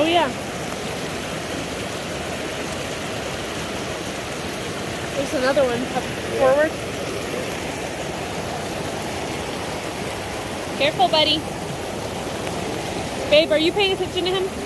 Oh yeah. There's another one up forward. Careful, buddy. Babe, are you paying attention to him?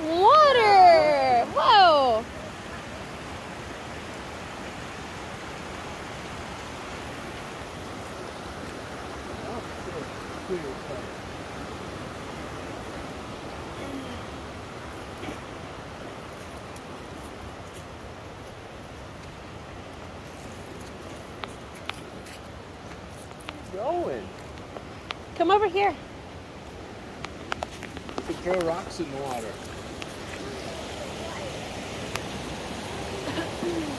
Water! Whoa! Going. Come over here. You throw rocks in the water.